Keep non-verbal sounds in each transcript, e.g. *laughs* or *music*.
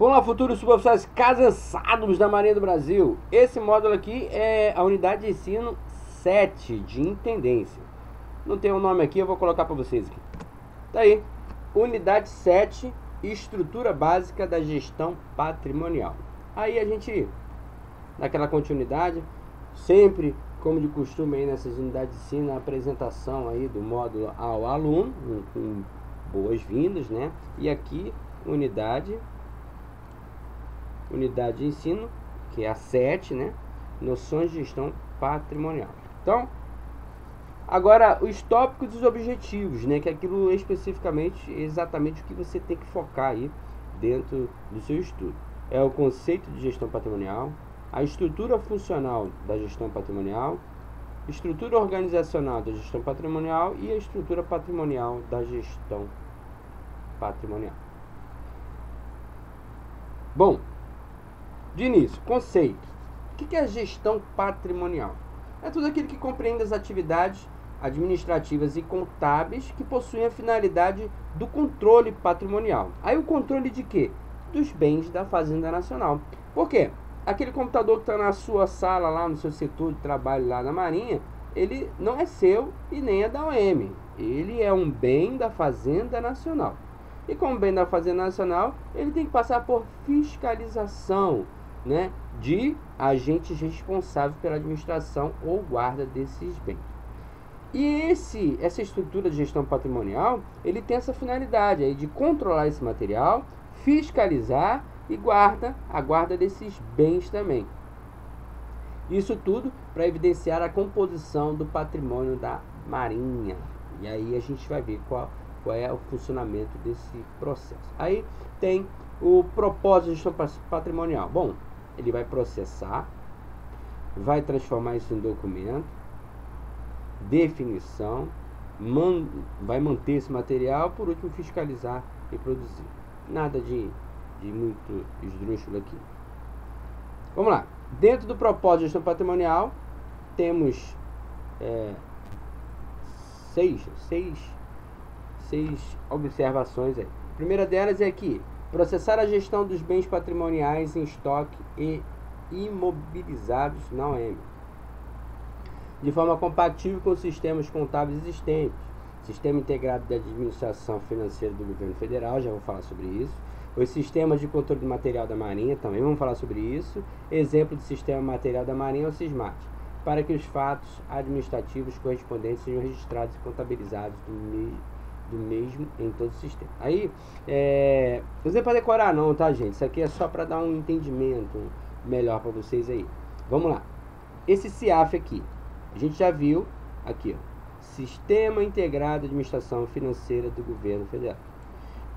Vamos lá, futuros suboficiais cansados da Marinha do Brasil. Esse módulo aqui é a unidade de ensino 7 de intendência. Não tem o um nome aqui, eu vou colocar para vocês aqui. Tá aí. Unidade 7, estrutura básica da gestão patrimonial. Aí a gente, naquela continuidade, sempre, como de costume aí nessas unidades de ensino, a apresentação aí do módulo ao aluno, boas-vindas, né? E aqui, unidade unidade de ensino, que é a 7, né? Noções de gestão patrimonial. Então, agora os tópicos e os objetivos, né? Que é aquilo especificamente, exatamente o que você tem que focar aí dentro do seu estudo. É o conceito de gestão patrimonial, a estrutura funcional da gestão patrimonial, estrutura organizacional da gestão patrimonial e a estrutura patrimonial da gestão patrimonial. Bom, de início, conceito. O que é gestão patrimonial? É tudo aquilo que compreende as atividades administrativas e contábeis que possuem a finalidade do controle patrimonial. Aí o controle de quê? Dos bens da Fazenda Nacional. Por quê? Aquele computador que está na sua sala, lá no seu setor de trabalho lá na Marinha, ele não é seu e nem é da OM. Ele é um bem da Fazenda Nacional. E como bem da Fazenda Nacional, ele tem que passar por fiscalização né, de agentes responsáveis pela administração ou guarda desses bens. E esse, essa estrutura de gestão patrimonial, ele tem essa finalidade aí de controlar esse material, fiscalizar e guarda a guarda desses bens também. Isso tudo para evidenciar a composição do patrimônio da Marinha. E aí a gente vai ver qual, qual é o funcionamento desse processo. Aí tem o propósito de gestão patrimonial. Bom, ele vai processar, vai transformar isso em documento, definição, man, vai manter esse material, por último fiscalizar e produzir. Nada de, de muito esdrúxulo aqui. Vamos lá. Dentro do propósito de gestão patrimonial, temos é, seis, seis, seis observações aí. A primeira delas é que Processar a gestão dos bens patrimoniais em estoque e imobilizados na OM. De forma compatível com os sistemas contábeis existentes. Sistema Integrado de Administração Financeira do Governo Federal, já vou falar sobre isso. Os sistemas de controle de material da Marinha, também vamos falar sobre isso. Exemplo de sistema material da Marinha é o SISMAT, para que os fatos administrativos correspondentes sejam registrados e contabilizados do mesmo do mesmo em todo o sistema. Aí, é, não é para decorar não, tá gente? Isso aqui é só para dar um entendimento melhor para vocês aí. Vamos lá. Esse CIAF aqui, a gente já viu aqui, ó, Sistema Integrado de Administração Financeira do Governo Federal.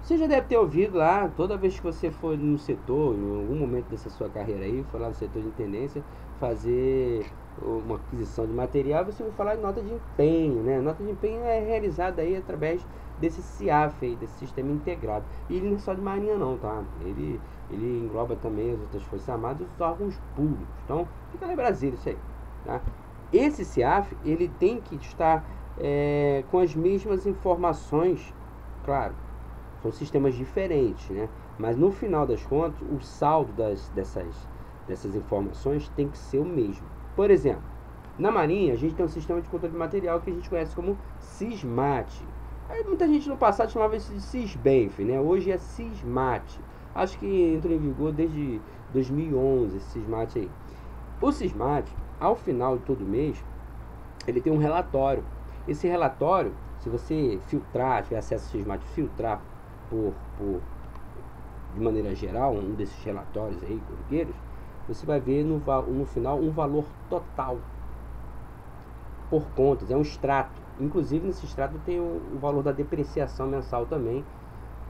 Você já deve ter ouvido lá, toda vez que você for no setor, em algum momento dessa sua carreira aí, for lá no setor de intendência, fazer uma aquisição de material, você vai falar de nota de empenho, né? Nota de empenho é realizada aí através desse CIAF aí, desse sistema integrado. E ele não é só de marinha não, tá? Ele, ele engloba também as outras forças armadas e os órgãos públicos. Então, fica lá em Brasília isso aí, tá? Esse CIAF, ele tem que estar é, com as mesmas informações, claro, são sistemas diferentes, né? Mas no final das contas, o saldo das, dessas, dessas informações tem que ser o mesmo. Por exemplo, na Marinha, a gente tem um sistema de controle de material que a gente conhece como SISMAT. Aí muita gente no passado chamava isso de SISBENF, né? Hoje é SISMAT. Acho que entrou em vigor desde 2011 esse SISMAT aí. O SISMAT, ao final de todo mês, ele tem um relatório. Esse relatório, se você filtrar, tiver acesso ao SISMAT, filtrar por, por de maneira geral, um desses relatórios aí, corriqueiros, você vai ver no, no final um valor total por contas, é um extrato. Inclusive nesse extrato tem o, o, valor da depreciação mensal também,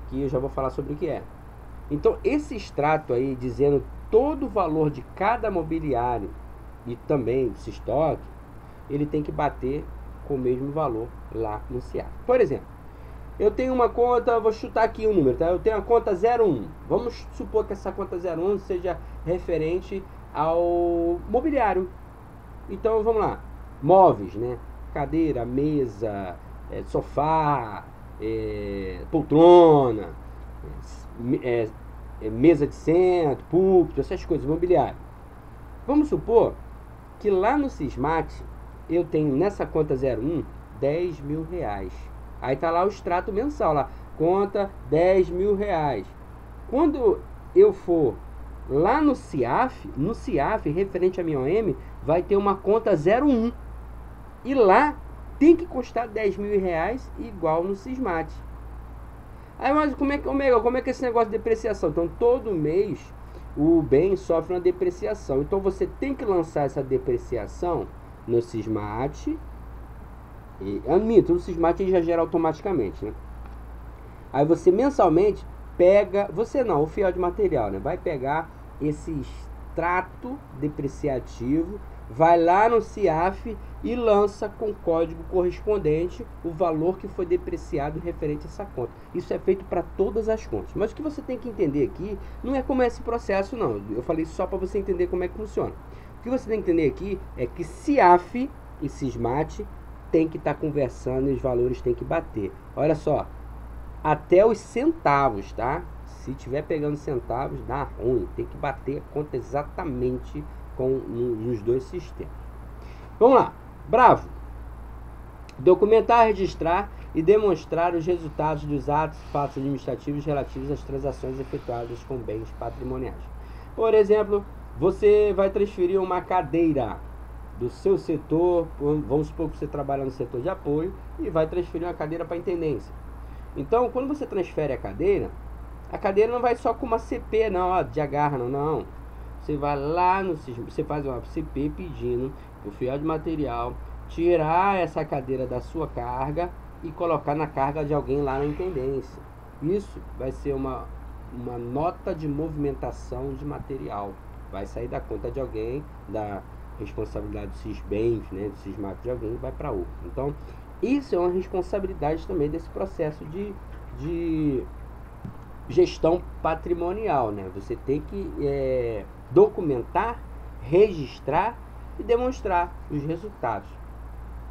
que eu já vou falar sobre o que é. Então esse extrato aí dizendo todo o valor de cada mobiliário e também esse estoque, ele tem que bater com o mesmo valor lá no CIAF. Por exemplo, eu tenho uma conta, vou chutar aqui um número, tá? Eu tenho a conta 01. Vamos supor que essa conta 01 seja referente ao mobiliário. Então vamos lá. Móveis, né? Cadeira, mesa, é, sofá, é, poltrona, é, é, mesa de centro, púlpito, essas coisas, mobiliário. Vamos supor que lá no Sismat eu tenho nessa conta 01 10 mil reais. Aí tá lá o extrato mensal lá, conta 10 mil reais. Quando eu for lá no CIAF, no CIAF, referente a minha OM, vai ter uma conta 01. E lá tem que custar 10 mil reais igual no Sismat. Aí, mas como é que, Omega, como é que é esse negócio de depreciação? Então, todo mês o bem sofre uma depreciação. Então, você tem que lançar essa depreciação no Sismat. E, admito, no Sismat já gera automaticamente, né? Aí você mensalmente pega, você não, o fiel de material, né? Vai pegar esse extrato depreciativo, vai lá no CIAF e lança com código correspondente o valor que foi depreciado referente a essa conta. Isso é feito para todas as contas. Mas o que você tem que entender aqui não é como é esse processo, não. Eu falei só para você entender como é que funciona. O que você tem que entender aqui é que CIAF e SISMAT tem que estar tá conversando e os valores têm que bater. Olha só, até os centavos, tá? Se tiver pegando centavos, dá ruim. Tem que bater a conta exatamente com nos dois sistemas. Vamos lá. Bravo. Documentar, registrar e demonstrar os resultados dos atos e fatos administrativos relativos às transações efetuadas com bens patrimoniais. Por exemplo, você vai transferir uma cadeira do seu setor, vamos supor que você trabalha no setor de apoio, e vai transferir uma cadeira para a intendência. Então, quando você transfere a cadeira, a cadeira não vai só com uma CP, não, ó, de agarra, não, não. Você vai lá no você faz uma CP pedindo o fiel de material tirar essa cadeira da sua carga e colocar na carga de alguém lá na intendência. Isso vai ser uma, uma nota de movimentação de material. Vai sair da conta de alguém, da responsabilidade do Cisbens, né, do de alguém, vai para outro. Então, isso é uma responsabilidade também desse processo de, de gestão patrimonial, né? Você tem que é, documentar, registrar e demonstrar os resultados.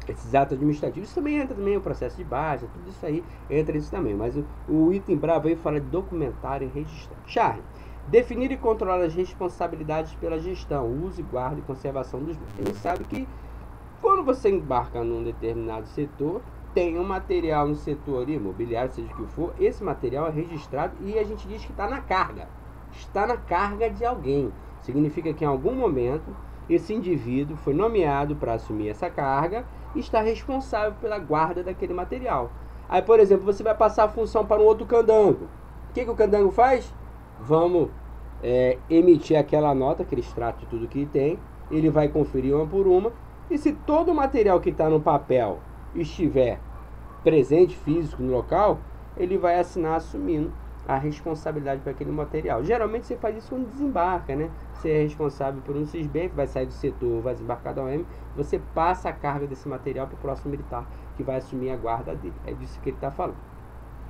Esses atos administrativos também entra também o processo de base, tudo isso aí entra isso também. Mas o, o item bravo aí fala de documentar e registrar. Charlie, definir e controlar as responsabilidades pela gestão, uso, guarda e conservação dos bens. Gente sabe que quando você embarca num determinado setor, tem um material no setor imobiliário, seja o que for, esse material é registrado e a gente diz que está na carga. Está na carga de alguém. Significa que em algum momento esse indivíduo foi nomeado para assumir essa carga e está responsável pela guarda daquele material. Aí, por exemplo, você vai passar a função para um outro candango. O que, que o candango faz? Vamos é, emitir aquela nota, aquele extrato de tudo que tem. Ele vai conferir uma por uma e se todo o material que está no papel estiver presente físico no local, ele vai assinar assumindo a responsabilidade para aquele material. Geralmente você faz isso quando desembarca, né? Você é responsável por um CISBEM que vai sair do setor, vai desembarcar da OM, você passa a carga desse material para o próximo militar que vai assumir a guarda dele. É disso que ele está falando.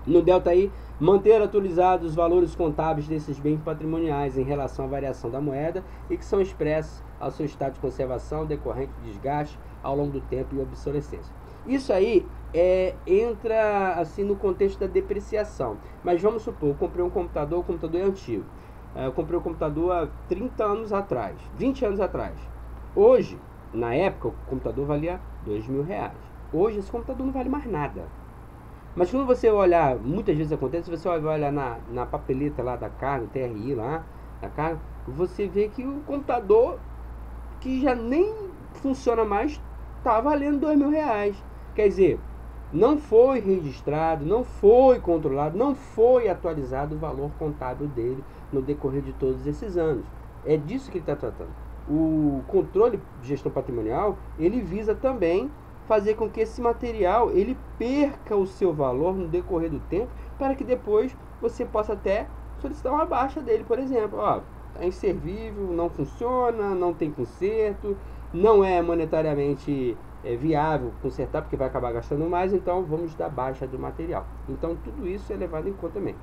No delta aí, manter atualizados os valores contábeis desses bens patrimoniais em relação à variação da moeda e que são expressos ao seu estado de conservação decorrente de desgaste ao longo do tempo e obsolescência. Isso aí é, entra assim no contexto da depreciação. Mas vamos supor, eu comprei um computador, o computador é antigo. É, eu comprei o um computador há 30 anos atrás, 20 anos atrás. Hoje, na época, o computador valia 2 mil reais. Hoje esse computador não vale mais nada. Mas quando você olhar, muitas vezes acontece, você vai olhar na, na papeleta lá da carga, TRI lá, da carga, você vê que o computador que já nem funciona mais está valendo dois mil reais. Quer dizer, não foi registrado, não foi controlado, não foi atualizado o valor contábil dele no decorrer de todos esses anos. É disso que ele está tratando. O controle de gestão patrimonial, ele visa também fazer com que esse material ele perca o seu valor no decorrer do tempo, para que depois você possa até solicitar uma baixa dele, por exemplo. Ó, é inservível, não funciona, não tem conserto, não é monetariamente é, viável consertar porque vai acabar gastando mais, então vamos dar baixa do material. Então tudo isso é levado em conta também.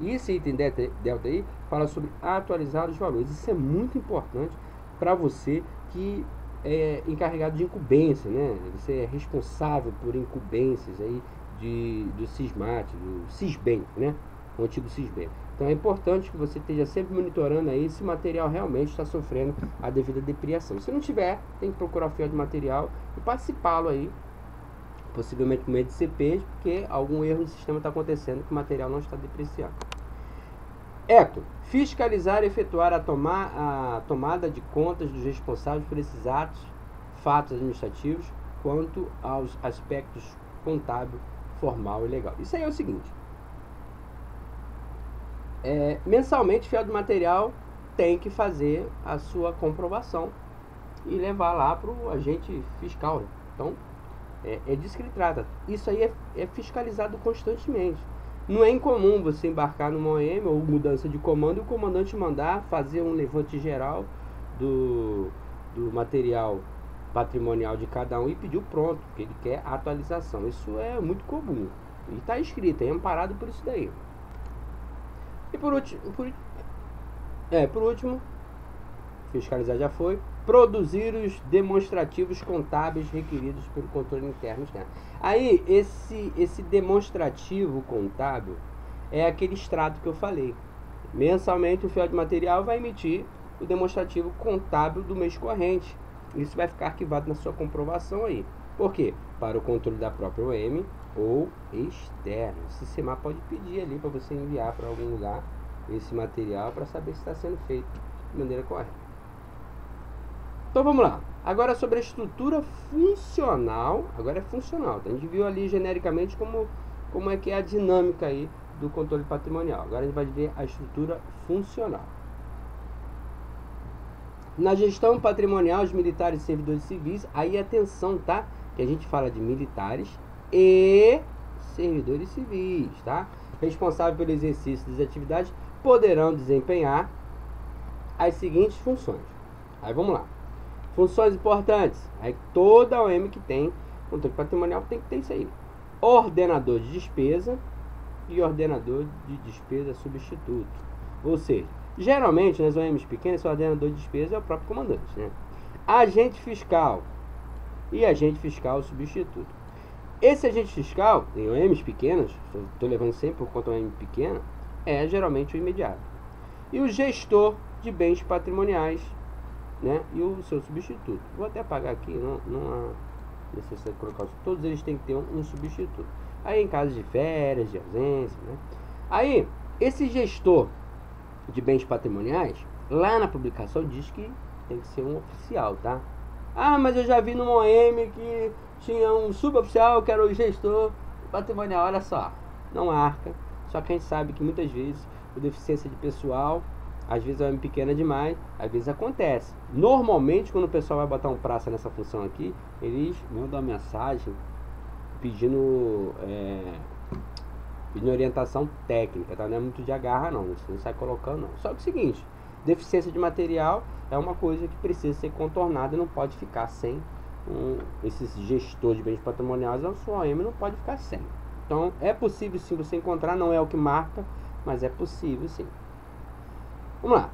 E esse item delta, delta aí fala sobre atualizar os valores. Isso é muito importante para você que é encarregado de incumbência, né? Você é responsável por incumbências aí de, do CISMAT, do CISBEM, né? O antigo CISBEM. Então é importante que você esteja sempre monitorando aí se o material realmente está sofrendo a devida depreação. Se não tiver, tem que procurar o fiel de material e participá-lo aí, possivelmente com medo de peixe, porque algum erro no sistema está acontecendo que o material não está depreciando. Eto, fiscalizar e efetuar a, toma, a tomada de contas dos responsáveis por esses atos, fatos administrativos, quanto aos aspectos contábil, formal e legal. Isso aí é o seguinte. É, mensalmente, fiel do material tem que fazer a sua comprovação e levar lá para o agente fiscal. Né? Então, é, é disso que ele trata. Isso aí é, é fiscalizado constantemente. Não é incomum você embarcar numa OM ou mudança de comando e o comandante mandar fazer um levante geral do, do material patrimonial de cada um e pedir o pronto, porque ele quer atualização. Isso é muito comum. E está escrito, é amparado por isso daí. E por último, por, é, por último, fiscalizar já foi, produzir os demonstrativos contábeis requeridos pelo controle interno externo. Aí, esse, esse demonstrativo contábil é aquele extrato que eu falei. Mensalmente, o fiel de material vai emitir o demonstrativo contábil do mês corrente. Isso vai ficar arquivado na sua comprovação aí. Por quê? Para o controle da própria OM ou externo. O sistema pode pedir ali para você enviar para algum lugar esse material para saber se está sendo feito de maneira correta. Então vamos lá. Agora sobre a estrutura funcional. Agora é funcional. Tá? A gente viu ali genericamente como, como é que é a dinâmica aí do controle patrimonial. Agora a gente vai ver a estrutura funcional. Na gestão patrimonial, os militares e servidores civis, aí atenção, tá? Que a gente fala de militares e servidores civis, tá? Responsáveis pelo exercício das atividades poderão desempenhar as seguintes funções. Aí vamos lá. Funções importantes. Aí toda OM que tem controle patrimonial tem que ter isso aí. Ordenador de despesa e ordenador de despesa substituto. Ou seja, geralmente nas OMs pequenas, o ordenador de despesa é o próprio comandante. Né? Agente fiscal e agente fiscal substituto. Esse agente fiscal, em OMs pequenas, estou levando sempre por conta de OM pequena, é geralmente o imediato. E o gestor de bens patrimoniais né? E o seu substituto. Vou até apagar aqui, não, não há necessidade de colocar. Todos eles têm que ter um, um substituto. Aí em caso de férias, de ausência, né? Aí, esse gestor de bens patrimoniais, lá na publicação diz que tem que ser um oficial, tá? Ah, mas eu já vi no OM que tinha um suboficial que era o gestor patrimonial. Olha só, não arca. Só que a gente sabe que muitas vezes por deficiência de pessoal às vezes é pequena demais, às vezes acontece. Normalmente, quando o pessoal vai botar um praça nessa função aqui, eles mandam uma mensagem pedindo, é, pedindo orientação técnica, tá? Não é muito de agarra não, você não sai colocando não. Só que é o seguinte, deficiência de material é uma coisa que precisa ser contornada e não pode ficar sem um, esses gestores de bens patrimoniais, a sua OM não pode ficar sem. Então, é possível sim você encontrar, não é o que marca, mas é possível sim. Vamos lá.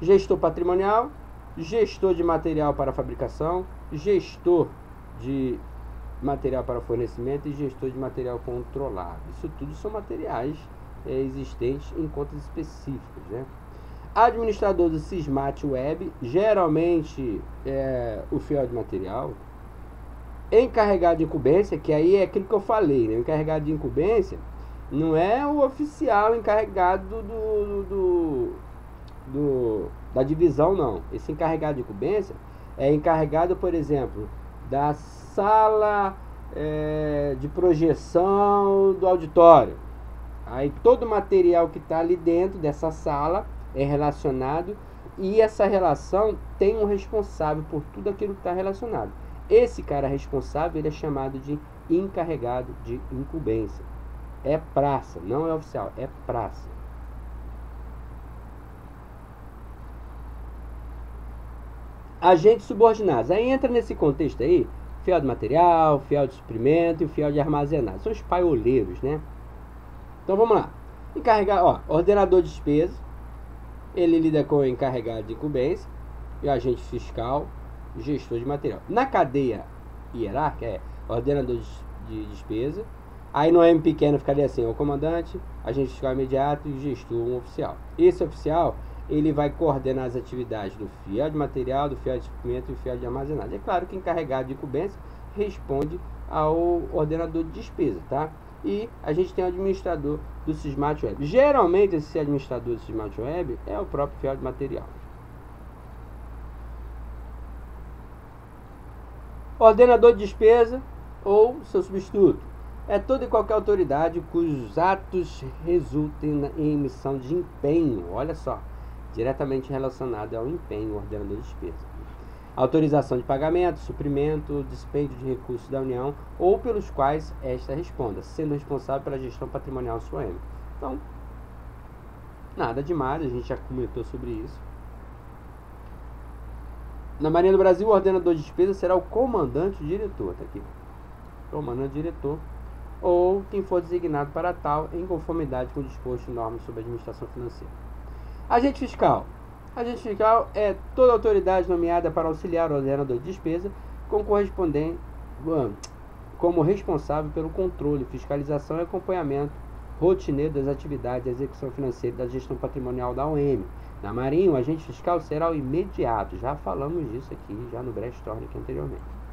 Gestor patrimonial, gestor de material para fabricação, gestor de material para fornecimento e gestor de material controlado. Isso tudo são materiais é, existentes em contas específicas. Né? Administrador do Sysmat Web, geralmente é o fiel de material. Encarregado de incumbência, que aí é aquilo que eu falei, né? encarregado de incumbência não é o oficial encarregado do, do, do, da divisão, não. Esse encarregado de incumbência é encarregado, por exemplo, da sala é, de projeção do auditório. Aí todo o material que está ali dentro dessa sala é relacionado e essa relação tem um responsável por tudo aquilo que está relacionado. Esse cara responsável ele é chamado de encarregado de incumbência. É praça, não é oficial, é praça. agentes subordinados. Aí entra nesse contexto aí, fiel de material, fiel de suprimento e fiel de armazenado. São os paioleiros, né? Então vamos lá. Encarregar, ó, ordenador de despesa, ele lida com o encarregado de incumbência e o agente fiscal, gestor de material. Na cadeia hierárquica é ordenador de despesa, Aí no M pequeno ficaria assim, o comandante, agente fiscal imediato e gestor um oficial. Esse oficial, ele vai coordenar as atividades do fiel de material, do fiel de suprimento e do fiel de armazenagem. É claro que encarregado de incumbência responde ao ordenador de despesa, tá? E a gente tem o administrador do Sysmart Web. Geralmente esse administrador do Sysmart Web é o próprio fiel de material. Ordenador de despesa ou seu substituto é toda e qualquer autoridade cujos atos resultem em emissão de empenho, olha só, diretamente relacionado ao empenho ordenador de despesa. Autorização de pagamento, suprimento, dispêndio de recursos da União ou pelos quais esta responda, sendo responsável pela gestão patrimonial SUEM. Então, nada demais, a gente já comentou sobre isso. Na Marinha do Brasil, o ordenador de despesa será o comandante diretor, tá aqui. Comandante diretor ou quem for designado para tal em conformidade com o disposto em normas sobre administração financeira. Agente fiscal. Agente fiscal é toda autoridade nomeada para auxiliar o ordenador de despesa com correspondente como responsável pelo controle, fiscalização e acompanhamento rotineiro das atividades de execução financeira da gestão patrimonial da OM. Na Marinha, o agente fiscal será o imediato. Já falamos disso aqui, já no brainstorm aqui anteriormente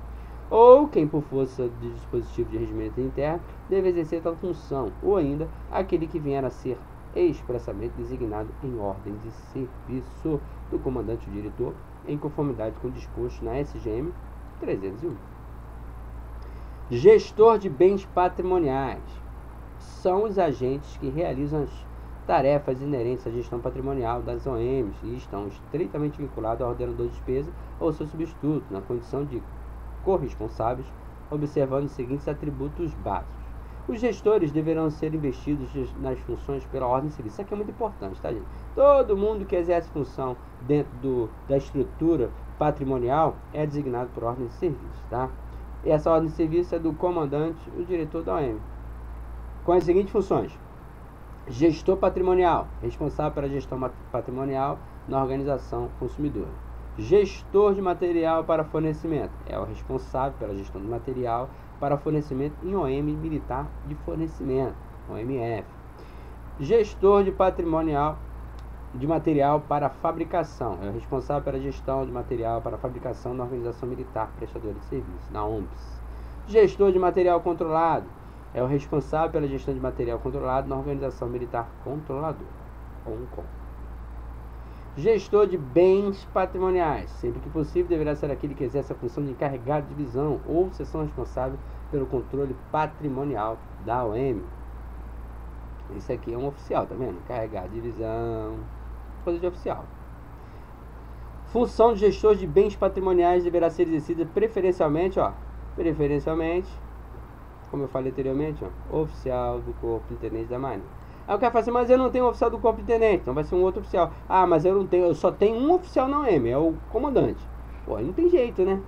ou quem por força de dispositivo de regimento interno deve exercer tal função, ou ainda aquele que vier a ser expressamente designado em ordem de serviço do comandante diretor, em conformidade com o disposto na SGM 301. Gestor de bens patrimoniais são os agentes que realizam as tarefas inerentes à gestão patrimonial das OMs e estão estritamente vinculados ao ordenador de despesa ou seu substituto, na condição de corresponsáveis, observando os seguintes atributos básicos. Os gestores deverão ser investidos nas funções pela ordem civil. Isso aqui é muito importante, tá, gente? Todo mundo que exerce função dentro do, da estrutura patrimonial é designado por ordem de serviço, tá? E essa ordem de serviço é do comandante o diretor da OM. Com as seguintes funções: gestor patrimonial, responsável pela gestão patrimonial na organização consumidora Gestor de material para fornecimento é o responsável pela gestão de material para fornecimento em OM militar de fornecimento, OMF. Gestor de patrimonial de material para fabricação é o responsável pela gestão de material para fabricação na organização militar prestadora de serviço, na. Gestor de material controlado é o responsável pela gestão de material controlado na organização militar controladora, ONCOM. Gestor de bens patrimoniais. Sempre que possível, deverá ser aquele que exerce a função de encarregado de divisão ou seção responsável pelo controle patrimonial da OM. Esse aqui é um oficial, tá vendo? Encarregado de divisão, coisa de oficial. Função de gestor de bens patrimoniais deverá ser exercida preferencialmente, ó, preferencialmente, como eu falei anteriormente, ó, oficial do Corpo Intendente da Marinha. Aí o cara fala assim, mas eu não tenho oficial do corpo de tenente, então vai ser um outro oficial. Ah, mas eu não tenho, eu só tenho um oficial na M, é o comandante. Pô, não tem jeito, né?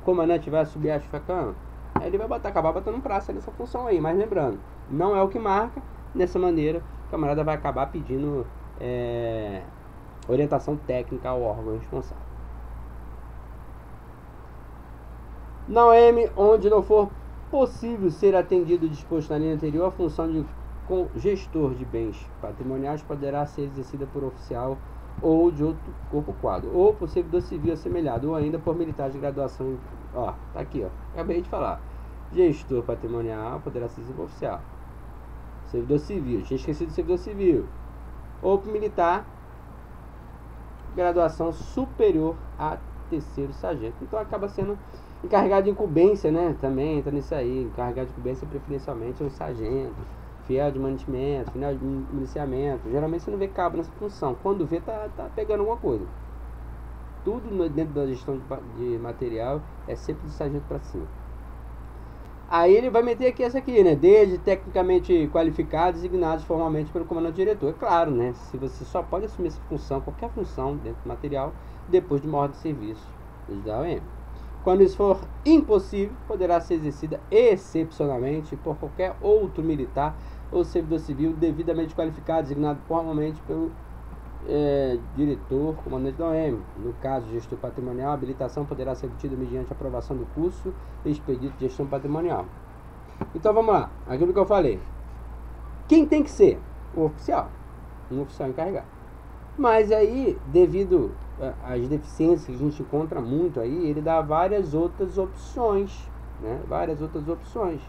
O comandante vai subir a chufacana, aí ele vai botar, acabar botando praça nessa função aí. Mas lembrando, não é o que marca, dessa maneira, o camarada vai acabar pedindo é, orientação técnica ao órgão responsável. Na M, onde não for possível ser atendido disposto na linha anterior, a função de gestor de bens patrimoniais poderá ser exercida por oficial ou de outro corpo quadro, ou por servidor civil assemelhado, ou ainda por militar de graduação. Ó, tá aqui, ó. Acabei de falar. Gestor patrimonial poderá ser por oficial. Servidor civil, tinha esquecido do servidor civil. Ou por militar, graduação superior a terceiro sargento. Então acaba sendo encarregado de incumbência, né? Também entra nisso aí. Encarregado de incumbência preferencialmente é um sargento fiel de mantimento, fiel de municiamento. Geralmente você não vê cabo nessa função. Quando vê, tá, tá pegando alguma coisa. Tudo dentro da gestão de, de, material é sempre do sargento para cima. Aí ele vai meter aqui essa aqui, né? Desde tecnicamente qualificados, designados formalmente pelo comandante diretor. É claro, né? Se você só pode assumir essa função, qualquer função dentro do material, depois de uma ordem de serviço da OM. Quando isso for impossível, poderá ser exercida excepcionalmente por qualquer outro militar ou servidor civil devidamente qualificado, designado formalmente pelo é, diretor, comandante da OM. No caso, gestor patrimonial, a habilitação poderá ser obtida mediante aprovação do curso expedito de gestão patrimonial. Então vamos lá, aquilo que eu falei. Quem tem que ser? O oficial. Um oficial encarregado. Mas aí, devido às deficiências que a gente encontra muito aí, ele dá várias outras opções. Né? Várias outras opções.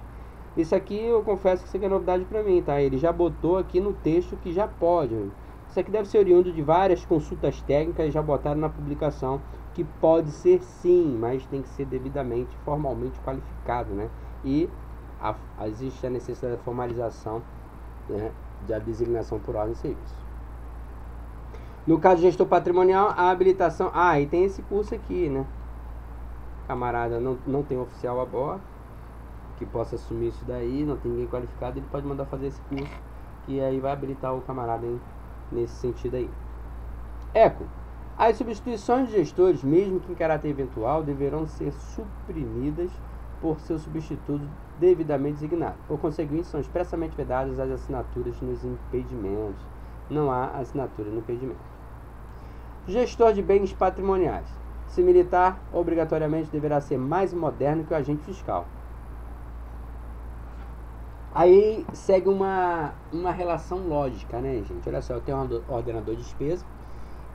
Isso aqui eu confesso que isso aqui é novidade para mim, tá? Ele já botou aqui no texto que já pode. Isso aqui deve ser oriundo de várias consultas técnicas, já botaram na publicação que pode ser sim, mas tem que ser devidamente, formalmente qualificado, né? E a, existe a necessidade da formalização né, da designação por ordem de serviço. No caso de gestor patrimonial, a habilitação... Ah, e tem esse curso aqui, né? Camarada não, não tem oficial a bordo, que possa assumir isso daí, não tem ninguém qualificado, ele pode mandar fazer esse curso, que aí vai habilitar o camarada em, nesse sentido aí. Eco. As substituições de gestores, mesmo que em caráter eventual, deverão ser suprimidas por seu substituto devidamente designado. Por conseguinte, são expressamente vedadas as assinaturas nos impedimentos. Não há assinatura no impedimento. Gestor de bens patrimoniais. Se militar, obrigatoriamente deverá ser mais moderno que o agente fiscal. Aí segue uma, uma relação lógica, né, gente? Olha só, eu tenho um ordenador de despesa,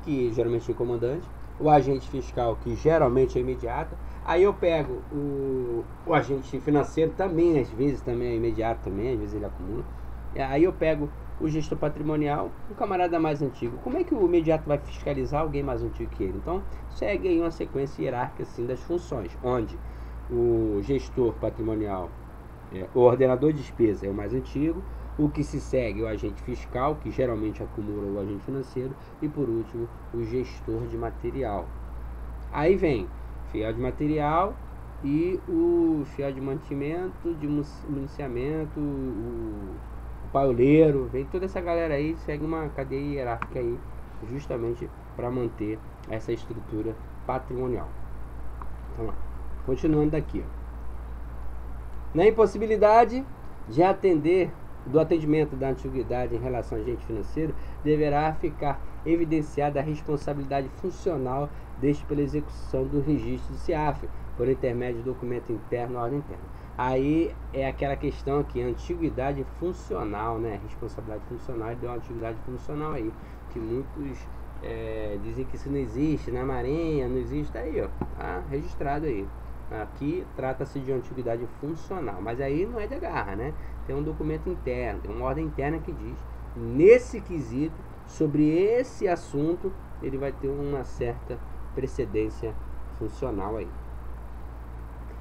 que geralmente é o comandante, o agente fiscal, que geralmente é imediato. Aí eu pego o, o agente financeiro também, às vezes também é imediato também, às vezes ele acumula. Aí eu pego o gestor patrimonial, o camarada mais antigo. Como é que o imediato vai fiscalizar alguém mais antigo que ele? Então, segue aí uma sequência hierárquica assim, das funções, onde o gestor patrimonial é, o ordenador de despesa é o mais antigo, o que se segue é o agente fiscal, que geralmente acumula o agente financeiro, e por último, o gestor de material. Aí vem fiel de material e o fiel de mantimento, de municiamento, o, o paioleiro, vem toda essa galera aí, segue uma cadeia hierárquica aí, justamente para manter essa estrutura patrimonial. Então, continuando daqui, ó. Na impossibilidade de atender do atendimento da antiguidade em relação ao agente financeiro, deverá ficar evidenciada a responsabilidade funcional deste pela execução do registro do CIAF, por intermédio do documento interno, ordem interna. Aí é aquela questão aqui, antiguidade funcional, né? Responsabilidade funcional, deu uma antiguidade funcional aí, que muitos é, dizem que isso não existe na Marinha, não existe, tá aí, ó, tá registrado aí. Aqui trata-se de antiguidade funcional, mas aí não é de agarra, né? Tem um documento interno, tem uma ordem interna que diz, nesse quesito, sobre esse assunto, ele vai ter uma certa precedência funcional aí.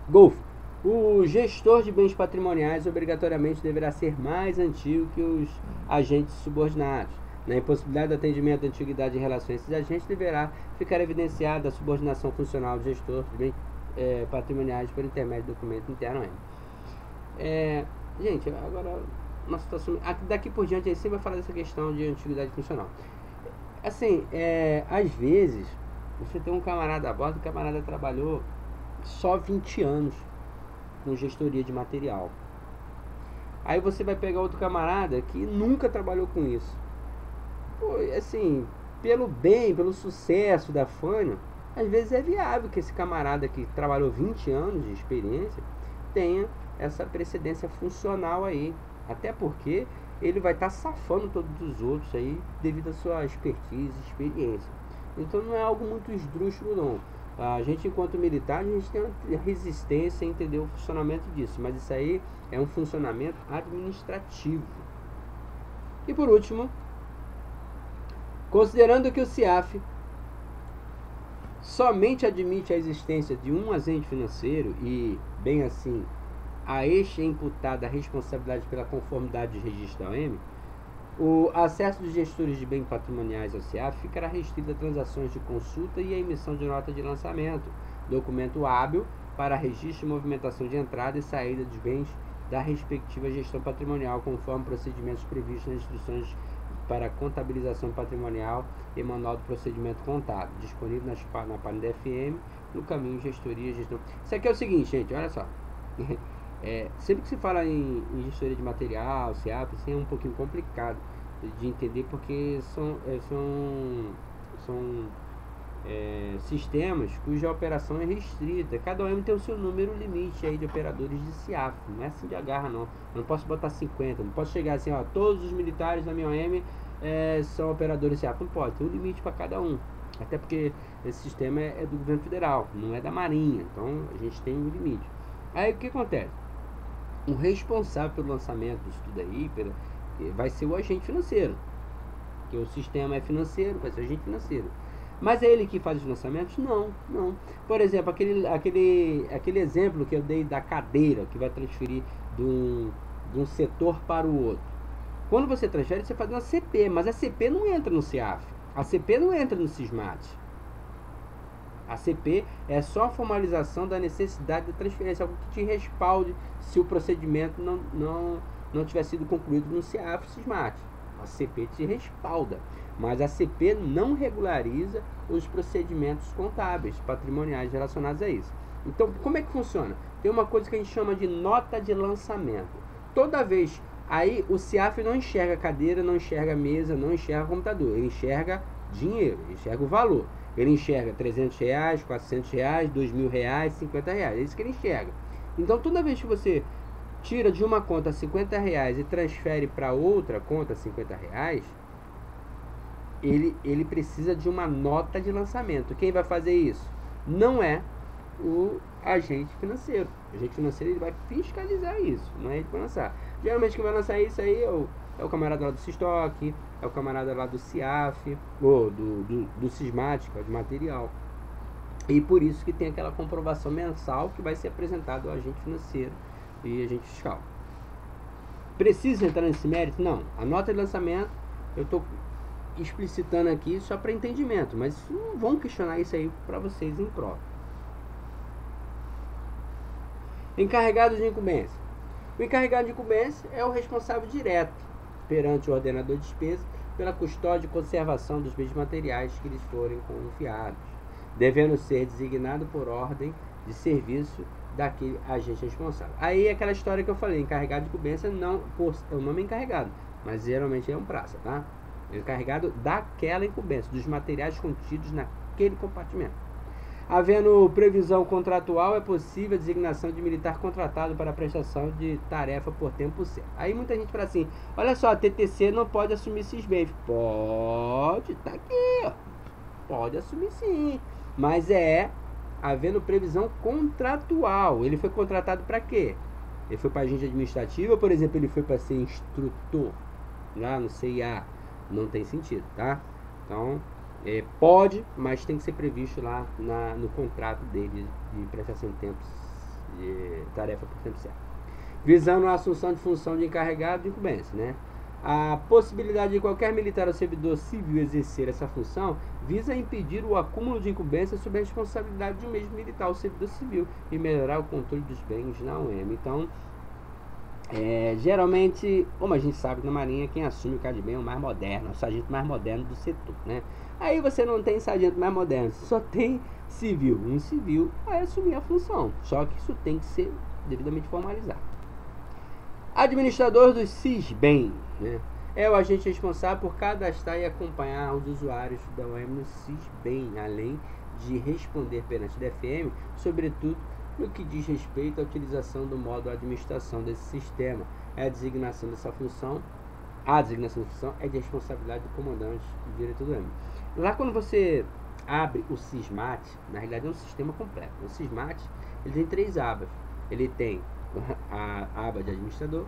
Golf. O gestor de bens patrimoniais obrigatoriamente deverá ser mais antigo que os agentes subordinados. Na impossibilidade de atendimento da antiguidade em relação a esses agentes, deverá ficar evidenciada a subordinação funcional do gestor de bens é, patrimoniais por intermédio do documento interno. É, gente, agora uma situação. Daqui por diante a gente sempre vai falar dessa questão de antiguidade funcional. Assim, é, às vezes, você tem um camarada a bordo, o camarada trabalhou só 20 anos com gestoria de material. Aí você vai pegar outro camarada que nunca trabalhou com isso. Pô, assim, pelo bem, pelo sucesso da Fânia, às vezes é viável que esse camarada que trabalhou 20 anos de experiência tenha essa precedência funcional aí. Até porque ele vai estar tá safando todos os outros aí devido à sua expertise e experiência. Então não é algo muito esdrúxulo não. A gente enquanto militar, a gente tem uma resistência em entender o funcionamento disso, mas isso aí é um funcionamento administrativo. E por último, considerando que o CIAF somente admite a existência de um agente financeiro e, bem assim, a este é imputada a responsabilidade pela conformidade de registro da OM, o acesso dos gestores de bens patrimoniais ao CIAF ficará restrito a transações de consulta e a emissão de nota de lançamento, documento hábil para registro e movimentação de entrada e saída dos bens da respectiva gestão patrimonial, conforme procedimentos previstos nas instruções para contabilização patrimonial e manual do procedimento contábil, disponível na página da FM, no caminho gestoria gestão. Isso aqui é o seguinte, gente, olha só. *laughs* É, sempre que se fala em, em gestoria de material, CEAP, assim, é um pouquinho complicado de entender porque são, é, são, são é, sistemas cuja operação é restrita. Cada OM tem o seu número limite aí de operadores de CIAF. Não é assim de agarra, não. Eu não posso botar 50. Não posso chegar assim, ó, todos os militares da minha OM é, são operadores de. Não pode. Tem um limite para cada um. Até porque esse sistema é, é, do governo federal, não é da Marinha. Então a gente tem um limite. Aí o que acontece? O responsável pelo lançamento disso tudo aí vai ser o agente financeiro. Que o sistema é financeiro, vai ser o agente financeiro. Mas é ele que faz os lançamentos? Não, não. Por exemplo, aquele, aquele, aquele exemplo que eu dei da cadeira que vai transferir de um, de um setor para o outro. Quando você transfere, você faz uma CP, mas a CP não entra no CIAF. A CP não entra no SISMAT. A CP é só a formalização da necessidade de transferência, algo que te respalde se o procedimento não, não, não tiver sido concluído no CIAF SISMAT. A CP te respalda, mas a CP não regulariza os procedimentos contábeis, patrimoniais relacionados a isso. Então, como é que funciona? Tem uma coisa que a gente chama de nota de lançamento. Toda vez Aí o CIAF não enxerga cadeira, não enxerga mesa, não enxerga computador. Ele enxerga dinheiro, ele enxerga o valor. Ele enxerga 300 reais, 400 reais, 2 mil reais, 50 reais. É isso que ele enxerga. Então toda vez que você tira de uma conta 50 reais e transfere para outra conta 50 reais, ele, ele precisa de uma nota de lançamento. Quem vai fazer isso? Não é o agente financeiro. O agente financeiro ele vai fiscalizar isso, não é ele que vai lançar. Geralmente quem vai lançar isso aí é o, é o camarada lá do Cistoc, é o camarada lá do CIAF, ou do, do, do de material. E por isso que tem aquela comprovação mensal que vai ser apresentado ao agente financeiro e agente fiscal. Precisa entrar nesse mérito? Não. A nota de lançamento, eu estou explicitando aqui só para entendimento, mas não vão questionar isso aí para vocês em prova. Encarregado de incumbência. O encarregado de incumbência é o responsável direto perante o ordenador de despesa pela custódia e conservação dos bens materiais que lhes forem confiados, devendo ser designado por ordem de serviço daquele agente responsável. Aí é aquela história que eu falei, encarregado de incumbência não por, é o nome encarregado, mas geralmente é um praça, tá? Encarregado daquela incumbência, dos materiais contidos naquele compartimento. Havendo previsão contratual, é possível a designação de militar contratado para prestação de tarefa por tempo certo. Aí muita gente fala assim: olha só, a TTC não pode assumir esses bens. Pode, tá aqui. Pode assumir sim. Mas é havendo previsão contratual. Ele foi contratado para quê? Ele foi para agente administrativa, por exemplo, ele foi para ser instrutor lá no CIA. Não tem sentido, tá? Então, é, pode, mas tem que ser previsto lá na, no contrato dele de prestação de tempo, de tarefa por tempo certo. Visando a assunção de função de encarregado de incumbência, né? A possibilidade de qualquer militar ou servidor civil exercer essa função visa impedir o acúmulo de incumbência sob a responsabilidade de um mesmo militar ou servidor civil e melhorar o controle dos bens na UEM. Então, é, geralmente, como a gente sabe na Marinha, quem assume o CADBEM é o mais moderno, o sargento mais moderno do setor, né? Aí você não tem sargento mais moderno, só tem civil. Um civil vai assumir a função, só que isso tem que ser devidamente formalizado. Administrador do CISBEM, né? É o agente responsável por cadastrar e acompanhar os usuários da OEM no CISBEM, além de responder perante o DFM, sobretudo no que diz respeito à utilização do modo administração desse sistema. É a designação dessa função, a designação da função é de responsabilidade do comandante e diretor do OEM. Lá quando você abre o SISMAT, na realidade é um sistema completo. O SISMAT ele tem três abas. Ele tem *laughs* a aba de administrador,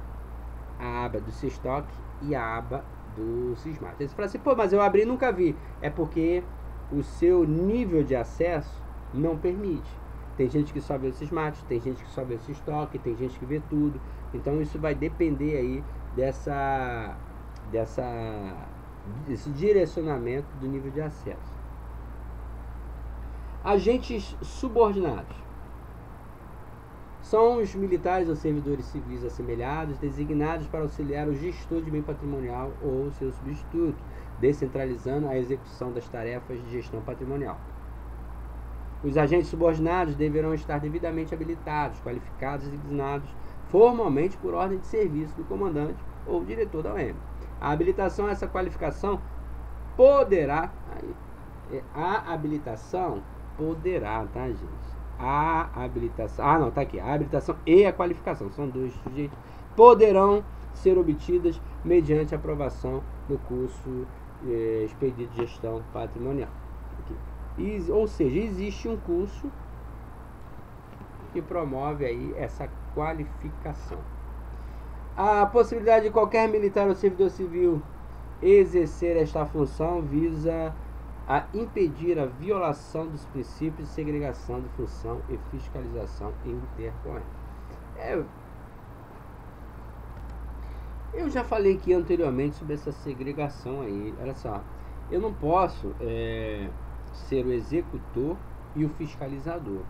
a aba do SISTOC e a aba do SISMAT. Você fala assim, pô, mas eu abri e nunca vi. É porque o seu nível de acesso não permite. Tem gente que só vê o SISMAT, tem gente que só vê o SISTOC, tem gente que vê tudo. Então isso vai depender aí dessa, dessa esse direcionamento do nível de acesso. Agentes subordinados são os militares ou servidores civis assemelhados designados para auxiliar o gestor de bem patrimonial ou seu substituto, descentralizando a execução das tarefas de gestão patrimonial. Os agentes subordinados deverão estar devidamente habilitados, qualificados e designados formalmente por ordem de serviço do comandante ou diretor da OEM. A habilitação, essa qualificação poderá. É, a habilitação poderá, tá, gente? A habilitação. Ah, não, tá aqui. A habilitação e a qualificação são dois sujeitos. Poderão ser obtidas mediante aprovação no curso eh, expedito de gestão patrimonial. E, ou seja, existe um curso que promove aí essa qualificação. A possibilidade de qualquer militar ou servidor civil exercer esta função visa a impedir a violação dos princípios de segregação de função e fiscalização intercorrente. É, eu já falei aqui anteriormente sobre essa segregação aí. Olha só, eu não posso é, ser o executor e o fiscalizador.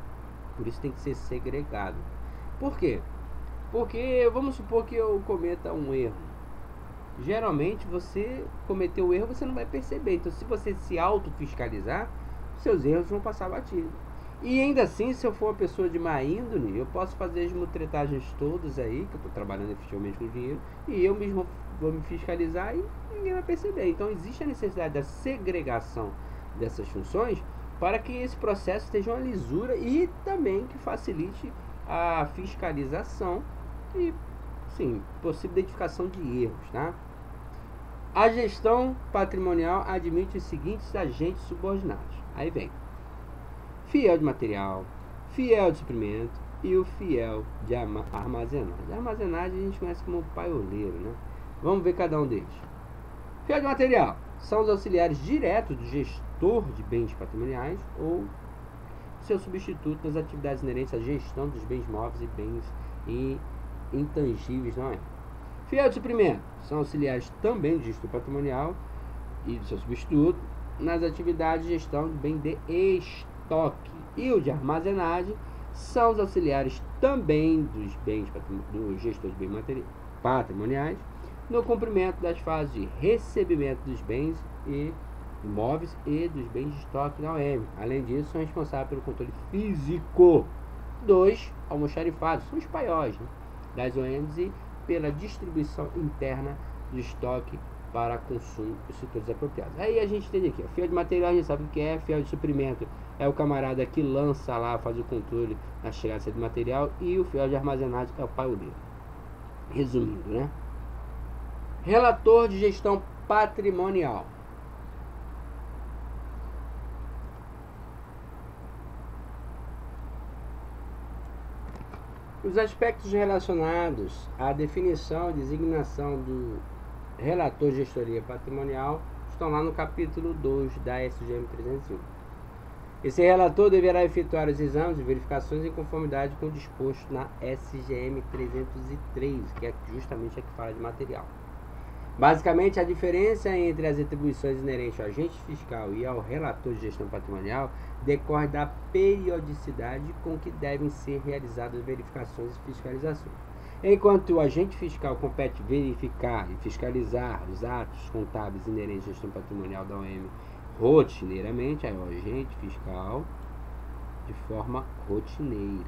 Por isso tem que ser segregado. Por quê? Porque vamos supor que eu cometa um erro. Geralmente você cometeu o erro, você não vai perceber. Então se você se auto-fiscalizar, seus erros vão passar batido. E ainda assim, se eu for uma pessoa de má índole, eu posso fazer as mutretagens todas aí, que eu estou trabalhando efetivamente com dinheiro, e eu mesmo vou me fiscalizar e ninguém vai perceber. Então existe a necessidade da segregação dessas funções para que esse processo esteja uma lisura e também que facilite a fiscalização e, sim, possível identificação de erros, tá? A gestão patrimonial admite os seguintes agentes subordinados. Aí vem fiel de material, fiel de suprimento e o fiel de armazenagem. armazenagem a gente conhece como paioleiro, né? Vamos ver cada um deles. Fiel de material são os auxiliares diretos do gestor de bens patrimoniais ou seu substituto nas atividades inerentes à gestão dos bens móveis e bens e intangíveis, não é? Fiel de suprimento são auxiliares também do gestor patrimonial e do seu substituto nas atividades de gestão de bem de estoque e o de armazenagem são os auxiliares também dos bens do gestor de bens patrimoniais no cumprimento das fases de recebimento dos bens e imóveis e dos bens de estoque na OM. Além disso, são responsáveis pelo controle físico dos almoxarifados, são os paióis né, das e pela distribuição interna do estoque para consumo dos setores apropriados. Aí a gente tem aqui, ó, fiel de material a gente sabe o que é, fiel de suprimento é o camarada que lança lá, faz o controle na chegada de material e o fiel de armazenagem é o paioleiro. Resumindo, né? Relator de gestão patrimonial. Os aspectos relacionados à definição e designação do relator de gestoria patrimonial estão lá no capítulo 2 da SGM 301. Esse relator deverá efetuar os exames e verificações em conformidade com o disposto na SGM 303, que é justamente a que fala de material. Basicamente, a diferença entre as atribuições inerentes ao agente fiscal e ao relator de gestão patrimonial decorre da periodicidade com que devem ser realizadas verificações e fiscalizações. Enquanto o agente fiscal compete verificar e fiscalizar os atos contábeis inerentes à gestão patrimonial da OM rotineiramente, aí o agente fiscal de forma rotineira.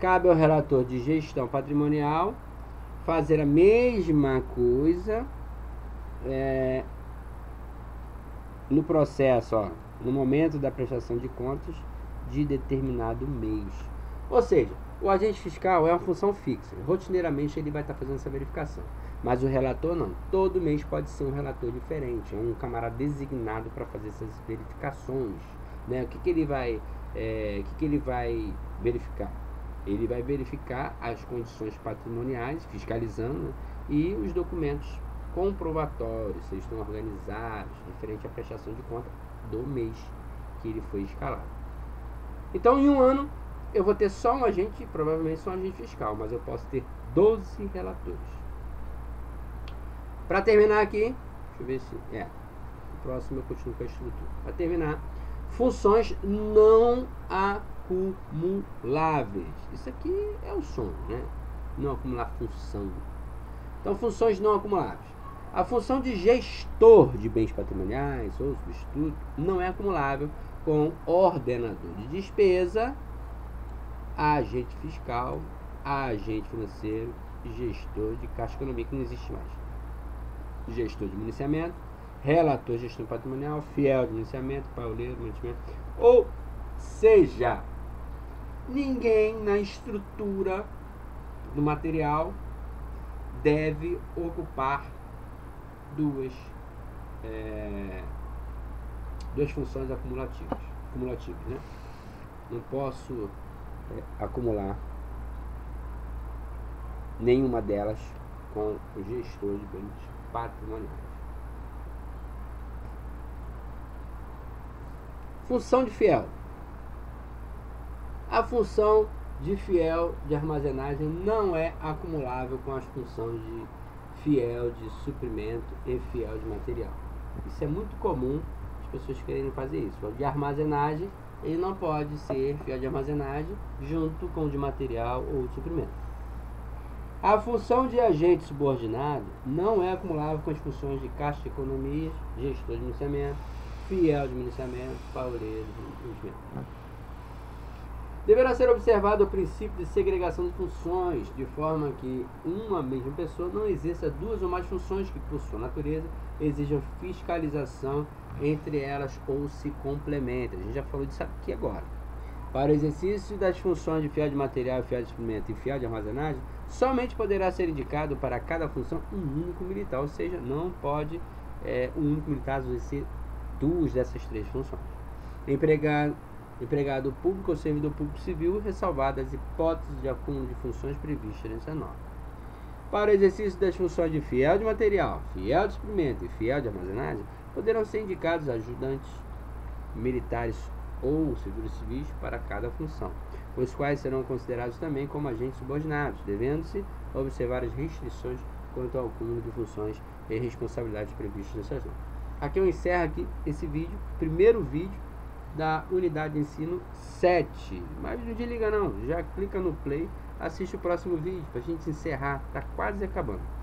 Cabe ao relator de gestão patrimonial fazer a mesma coisa é, no processo, ó, no momento da prestação de contas de determinado mês. Ou seja, o agente fiscal é uma função fixa. Rotineiramente ele vai estar fazendo essa verificação. Mas o relator não. Todo mês pode ser um relator diferente. É um camarada designado para fazer essas verificações. Né? O que, que ele vai. É, o que, que ele vai verificar? Ele vai verificar as condições patrimoniais, fiscalizando, e os documentos comprovatórios, se estão organizados, referente à prestação de conta do mês que ele foi escalado. Então, em um ano, eu vou ter só um agente, provavelmente só um agente fiscal, mas eu posso ter 12 relatores. Para terminar aqui, deixa eu ver se. É. O próximo eu continuo com a estrutura. Para terminar, funções não acumuláveis. Isso aqui é o som, né? Não acumular função. Então, funções não acumuláveis. A função de gestor de bens patrimoniais ou substituto não é acumulável com ordenador de despesa agente fiscal, agente financeiro, gestor de caixa econômica, não existe mais. Gestor de municiamento, relator de gestão patrimonial, fiel de municiamento, pauleiro, mantimento, ou seja, ninguém na estrutura do material deve ocupar duas, é, duas funções acumulativas, acumulativas né? Não posso é, acumular nenhuma delas com o gestor de bens patrimoniais. Função de fiel. A função de fiel de armazenagem não é acumulável com as funções de fiel de suprimento e fiel de material. Isso é muito comum as pessoas quererem fazer isso. O de armazenagem, ele não pode ser fiel de armazenagem junto com o de material ou de suprimento. A função de agente subordinado não é acumulável com as funções de caixa de economia, gestor de municiamento, fiel de municiamento, pauleiro de municiamento. Deverá ser observado o princípio de segregação de funções, de forma que uma mesma pessoa não exerça duas ou mais funções que, por sua natureza, exijam fiscalização entre elas ou se complementem. A gente já falou disso aqui agora. Para o exercício das funções de fiel de material, fiel de suprimento e fiel de armazenagem, somente poderá ser indicado para cada função um único militar, ou seja, não pode é, um único militar exercer duas dessas três funções. Empregado empregado público ou servidor público civil, ressalvadas as hipóteses de acúmulo de funções previstas nessa norma. Para o exercício das funções de fiel de material, fiel de suprimento e fiel de armazenagem, poderão ser indicados ajudantes militares ou servidores civis para cada função, os quais serão considerados também como agentes subordinados, devendo-se observar as restrições quanto ao cúmulo de funções e responsabilidades previstas nessas normas. Aqui eu encerro aqui esse vídeo, primeiro vídeo da unidade de ensino 7. Mas não desliga não, já clica no play, assiste o próximo vídeo para a gente encerrar, tá quase acabando.